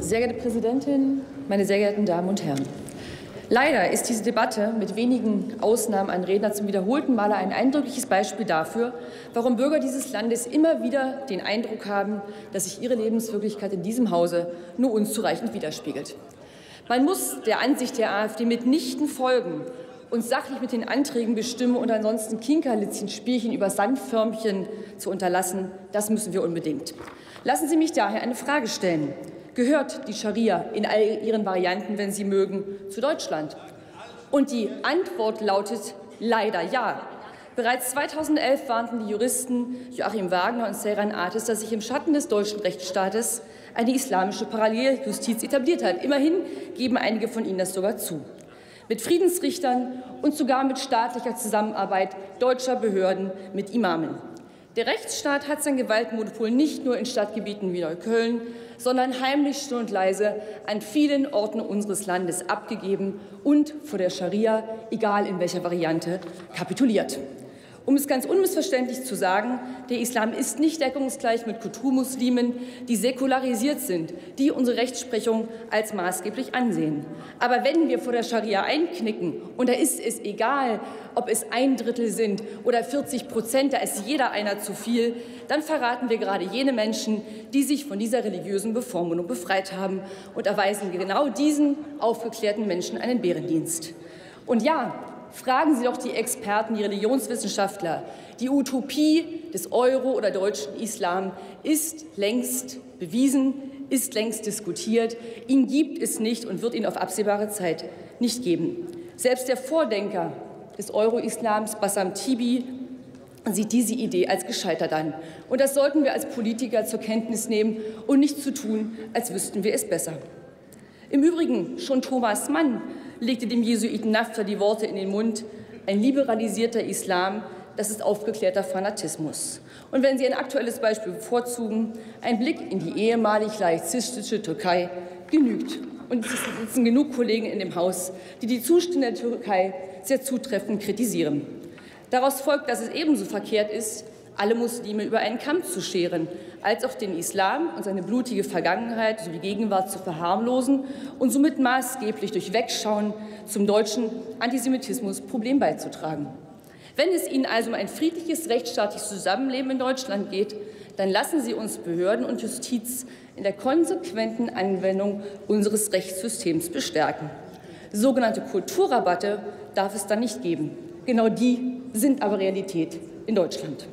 Sehr geehrte Präsidentin, meine sehr geehrten Damen und Herren! Leider ist diese Debatte mit wenigen Ausnahmen an Redner zum wiederholten Male ein eindrückliches Beispiel dafür, warum Bürger dieses Landes immer wieder den Eindruck haben, dass sich ihre Lebenswirklichkeit in diesem Hause nur unzureichend widerspiegelt. Man muss der Ansicht der AfD mitnichten folgen und sachlich mit den Anträgen bestimmen und ansonsten Kinkerlitzchen-Spielchen über Sandförmchen zu unterlassen, das müssen wir unbedingt. Lassen Sie mich daher eine Frage stellen. Gehört die Scharia in all ihren Varianten, wenn Sie mögen, zu Deutschland? Und die Antwort lautet leider ja. Bereits 2011 warnten die Juristen Joachim Wagner und Seyran Artis, dass sich im Schatten des deutschen Rechtsstaates eine islamische Paralleljustiz etabliert hat. Immerhin geben einige von ihnen das sogar zu. Mit Friedensrichtern und sogar mit staatlicher Zusammenarbeit deutscher Behörden mit Imamen. Der Rechtsstaat hat sein Gewaltmonopol nicht nur in Stadtgebieten wie Neukölln, sondern heimlich still und leise an vielen Orten unseres Landes abgegeben und vor der Scharia, egal in welcher Variante, kapituliert. Um es ganz unmissverständlich zu sagen, der Islam ist nicht deckungsgleich mit Kulturmuslimen, die säkularisiert sind, die unsere Rechtsprechung als maßgeblich ansehen. Aber wenn wir vor der Scharia einknicken, und da ist es egal, ob es ein Drittel sind oder 40 Prozent, da ist jeder einer zu viel, dann verraten wir gerade jene Menschen, die sich von dieser religiösen Bevormundung befreit haben und erweisen genau diesen aufgeklärten Menschen einen Bärendienst. Und ja, Fragen Sie doch die Experten, die Religionswissenschaftler. Die Utopie des Euro oder deutschen Islam ist längst bewiesen, ist längst diskutiert. Ihn gibt es nicht und wird ihn auf absehbare Zeit nicht geben. Selbst der Vordenker des Euro-Islams, Bassam Tibi, sieht diese Idee als gescheitert an. Und das sollten wir als Politiker zur Kenntnis nehmen und nicht zu so tun, als wüssten wir es besser. Im Übrigen, schon Thomas Mann legte dem Jesuiten Nafta die Worte in den Mund, ein liberalisierter Islam, das ist aufgeklärter Fanatismus. Und wenn Sie ein aktuelles Beispiel bevorzugen, ein Blick in die ehemalig laizistische Türkei genügt. Und es sitzen genug Kollegen in dem Haus, die die Zustände der Türkei sehr zutreffend kritisieren. Daraus folgt, dass es ebenso verkehrt ist, alle Muslime über einen Kamm zu scheren, als auch den Islam und seine blutige Vergangenheit sowie Gegenwart zu verharmlosen und somit maßgeblich durch Wegschauen zum deutschen Antisemitismusproblem beizutragen. Wenn es Ihnen also um ein friedliches, rechtsstaatliches Zusammenleben in Deutschland geht, dann lassen Sie uns Behörden und Justiz in der konsequenten Anwendung unseres Rechtssystems bestärken. Sogenannte Kulturrabatte darf es dann nicht geben. Genau die sind aber Realität in Deutschland.